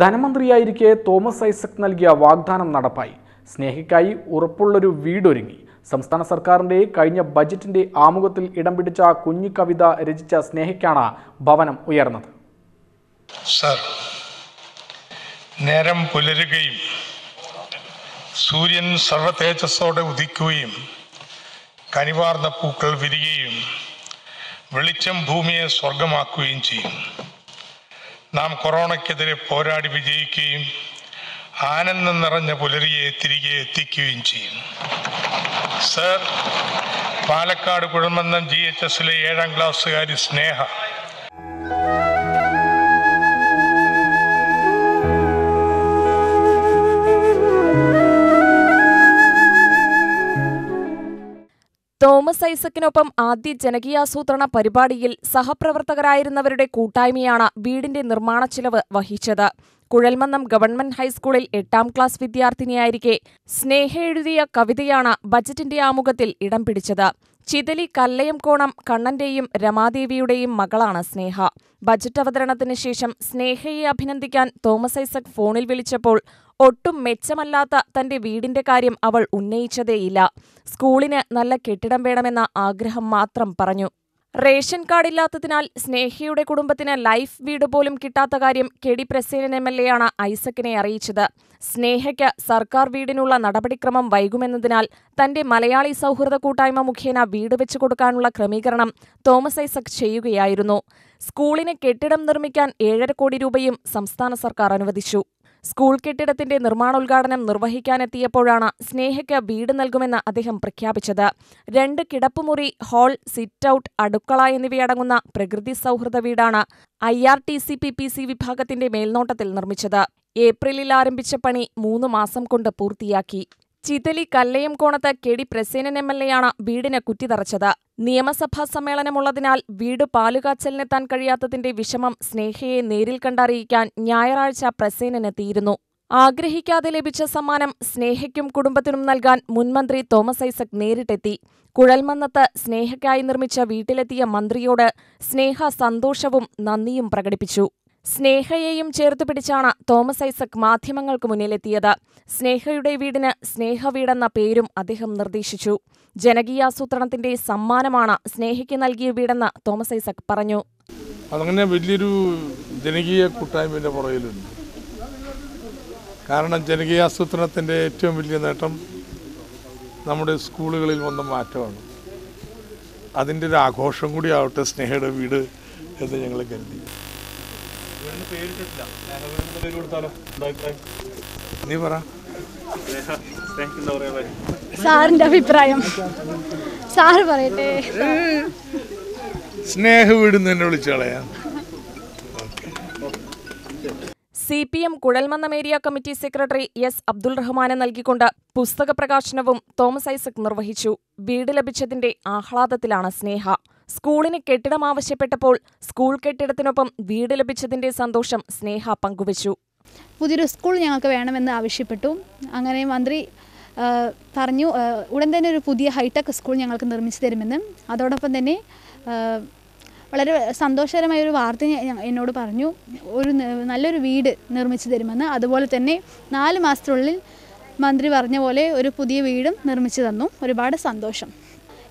ധനമന്ത്രിയായിരിക്കെ Thomas Isaac നൽകിയ വാഗ്ദാനം നടപ്പായി. സ്നേഹിക്കായി ഉറപ്പുള്ളൊരു വീടൊരുങ്ങി. സംസ്ഥാന സർക്കാരിന്റെ കഴിഞ്ഞ ബജറ്റിന്റെ ആമുഖത്തിൽ ഇടം പിടിച്ച കുഞ്ഞു കവിത രചിച്ച സ്നേഹയ്ക്കാണ് ഭവനം ഉയർന്നത്. സർ നേരം പുലരുകയും സൂര്യൻ സർവതേജസ്സോടെ ഉദിക്കുകയും കനിവാർന്ന പൂക്കൾ വിരിയുകയും വെളിച്ചം ഭൂമിയെ സ്വർഗമാക്കുകയും ചെയ്യും. നാം കൊറോണയ്ക്കെതിരെ പോരാടി വിജയിക്കുകയും ആനന്ദം നിറഞ്ഞ പുലരിയെ തിരികെ എത്തിക്കുകയും ചെയ്യും. Sir Palakkad Kuzhalmannam G H എസിലെ ഏഴാം ക്ലാസ്സുകാരി സ്നേഹ തോമസ് ഐസക്കിനൊപ്പം ആദ്യ ജനകീയാസൂത്രണ പരിപാടിയിൽ സഹപ്രവർത്തകരായിരുന്നവരുടെ കൂട്ടായ്മയാണ് വീടിന്റെ നിർമ്മാണ ചെലവ് വഹിച്ചത്. കുഴൽമന്നം ഗവൺമെന്റ് ഹൈസ്കൂളിൽ എട്ടാം ക്ലാസ് വിദ്യാർത്ഥിനിയായിരിക്കെ സ്നേഹ എഴുതിയ കവിതയാണ് ബജറ്റിന്റെ ആമുഖത്തിൽ ഇടം പിടിച്ചത്. ചിതലി കല്ലയം കോണം കണ്ണന്റെയും രമാദേവിയുടെയും മകളാണ് സ്നേഹ. ബജറ്റ് അവതരണത്തിന് ശേഷം സ്നേഹയെ അഭിനന്ദിക്കാൻ തോമസ് ഐസക് ഫോണിൽ വിളിച്ചപ്പോൾ ഒട്ടും മെച്ചമല്ലാത്ത തന്റെ വീടിന്റെ കാര്യം അവൾ ഉന്നയിച്ചതേയില്ല. സ്കൂളിന് നല്ല കെട്ടിടം വേണമെന്ന ആഗ്രഹം മാത്രം പറഞ്ഞു. റേഷൻ കാർഡില്ലാത്തതിനാൽ സ്നേഹയുടെ കുടുംബത്തിന് ലൈഫ് വീട് പോലും കിട്ടാത്ത കാര്യം K D Prasenan M L എയാണ് ഐസക്കിനെ അറിയിച്ചത്. സ്നേഹയ്ക്ക് സർക്കാർ വീടിനുള്ള നടപടിക്രമം വൈകുമെന്നതിനാൽ തന്റെ മലയാളി സൗഹൃദ കൂട്ടായ്മ മുഖേന വീട് വെച്ചു കൊടുക്കാനുള്ള ക്രമീകരണം തോമസ് ഐസക് ചെയ്യുകയായിരുന്നു. സ്കൂളിന് കെട്ടിടം നിർമ്മിക്കാൻ ഏഴര കോടി രൂപയും സംസ്ഥാന സർക്കാർ അനുവദിച്ചു. സ്കൂൾ കെട്ടിടത്തിന്റെ നിർമ്മാണോദ്ഘാടനം നിർവഹിക്കാനെത്തിയപ്പോഴാണ് സ്നേഹയ്ക്ക് വീട് നൽകുമെന്ന് അദ്ദേഹം പ്രഖ്യാപിച്ചത്. രണ്ട് കിടപ്പുമുറി ഹാൾ സിറ്റ് ഔട്ട് അടുക്കള എന്നിവയടങ്ങുന്ന പ്രകൃതി സൗഹൃദ വീടാണ് I R T C P P C വിഭാഗത്തിന്റെ മേൽനോട്ടത്തിൽ നിർമ്മിച്ചത്. ഏപ്രിലിൽ ആരംഭിച്ച പണി മൂന്ന് മാസം കൊണ്ട് പൂർത്തിയാക്കി. Chithali Kallayam Konath K D Prasenan M L എയാണ് വീടിന് കുറ്റിതറച്ചത് നിയമസഭാ സമ്മേളനമുള്ളതിനാൽ വീട് പാലുകാച്ചലിനെത്താൻ കഴിയാത്തതിന്റെ വിഷമം സ്നേഹയെ നേരിൽ കണ്ടറിയിക്കാൻ ഞായറാഴ്ച പ്രസേനനെത്തിയിരുന്നു ആഗ്രഹിക്കാതെ ലഭിച്ച സമ്മാനം സ്നേഹയ്ക്കും കുടുംബത്തിനും നൽകാൻ മുൻമന്ത്രി തോമസ് ഐസക് നേരിട്ടെത്തി. കുഴൽമന്നത്ത് സ്നേഹയ്ക്കായി നിർമ്മിച്ച വീട്ടിലെത്തിയ മന്ത്രിയോട് സ്നേഹ സന്തോഷവും നന്ദിയും പ്രകടിപ്പിച്ചു. സ്നേഹയെയും ചേർത്ത് പിടിച്ചാണ് തോമസ് ഐസക് മാധ്യമങ്ങൾക്ക് മുന്നിലെത്തിയത്. സ്നേഹയുടെ വീടിന് സ്നേഹവീടെന്ന പേരും അദ്ദേഹം നിർദ്ദേശിച്ചു. ജനകീയാസൂത്രണത്തിന്റെ സമ്മാനമാണ് സ്നേഹയ്ക്ക് നൽകിയ വീടെന്ന് തോമസ് ഐസക് പറഞ്ഞു. അതങ്ങനെ വലിയൊരു ജനകീയ കൂട്ടായ്മയുടെ പുറകിലുണ്ട്. കാരണം ജനകീയ ആസൂത്രണത്തിന്റെ ഏറ്റവും വലിയ നേട്ടം നമ്മുടെ സ്കൂളുകളിൽ വന്ന മാറ്റമാണ്. അതിന്റെ ഒരു ആഘോഷം കൂടി ആവട്ടെ സ്നേഹയുടെ വീട് എന്ന് ഞങ്ങൾ കരുതി. നീ പറ. സാറിന്റെ അഭിപ്രായം. സാറ് പറയട്ടെ. സ്നേഹ വീടുന്ന് എന്ന് എന്നെ വിളിച്ചു C P M Kuzhalmannam area committee secretary S Abdul റഹ്മാനെ നൽകിക്കൊണ്ട് പുസ്തക പ്രകാശനവും തോമസ് ഐസക് നിർവഹിച്ചു. വീട് ലഭിച്ചതിന്റെ ആഹ്ലാദത്തിലാണ് സ്നേഹ. സ്കൂളിന് കെട്ടിടം ആവശ്യപ്പെട്ടപ്പോൾ സ്കൂൾ കെട്ടിടത്തിനൊപ്പം വീട് ലഭിച്ചതിന്റെ സന്തോഷം സ്നേഹ പങ്കുവച്ചു. പുതിയൊരു സ്കൂൾ ഞങ്ങൾക്ക് വേണമെന്ന് ആവശ്യപ്പെട്ടു. അങ്ങനെ മന്ത്രി പറഞ്ഞു ഉടൻ തന്നെ ഒരു പുതിയ ഹൈടെക് സ്കൂൾ ഞങ്ങൾക്ക് നിർമ്മിച്ചു തരുമെന്നും. അതോടൊപ്പം തന്നെ വളരെ സന്തോഷകരമായ ഒരു വാർത്ത എന്നോട് പറഞ്ഞു ഒരു നല്ലൊരു വീട് നിർമ്മിച്ചു തരുമെന്ന്. അതുപോലെ തന്നെ നാല് മാസത്തിനുള്ളിൽ മന്ത്രി പറഞ്ഞ പോലെ ഒരു പുതിയ വീടും നിർമ്മിച്ചു തന്നു. ഒരുപാട് സന്തോഷം.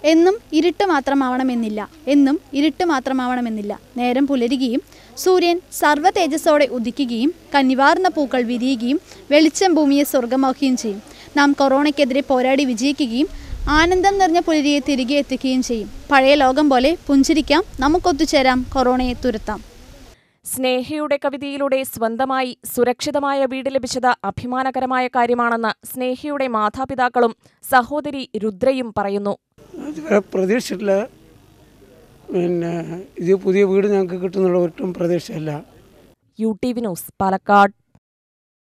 എന്നും ഇരുട്ട് മാത്രമാവണമെന്നില്ല. എന്നും ഇരുട്ട് മാത്രമാവണമെന്നില്ല. നേരം പുലരുകയും സൂര്യൻ സർവ തേജസ്സോടെ ഉദിക്കുകയും കന്നിവാർന്ന പൂക്കൾ വിരിയുകയും വെളിച്ചം ഭൂമിയെ സ്വർഗമാക്കുകയും ചെയ്യും. നാം കൊറോണയ്ക്കെതിരെ പോരാടി വിജയിക്കുകയും ആനന്ദം നിറഞ്ഞ പുലരിയെ തിരികെ എത്തിക്കുകയും ചെയ്യും. പഴയ ലോകം പോലെ പുഞ്ചിരിക്കാം. നമുക്കൊത്തുചേരാം. കൊറോണയെ തുരത്താം. സ്നേഹയുടെ കവിതയിലൂടെ സ്വന്തമായി സുരക്ഷിതമായ വീട് ലഭിച്ചത് അഭിമാനകരമായ കാര്യമാണെന്ന് സ്നേഹയുടെ മാതാപിതാക്കളും സഹോദരി രുദ്രയും പറയുന്നു. പ്രതീക്ഷിച്ചിട്ടില്ല. പിന്നെ ഇത് പുതിയ വീട് ഞങ്ങൾക്ക് കിട്ടുന്നുള്ള ഒട്ടും പ്രതീക്ഷയില്ല. U T V news Palakkad.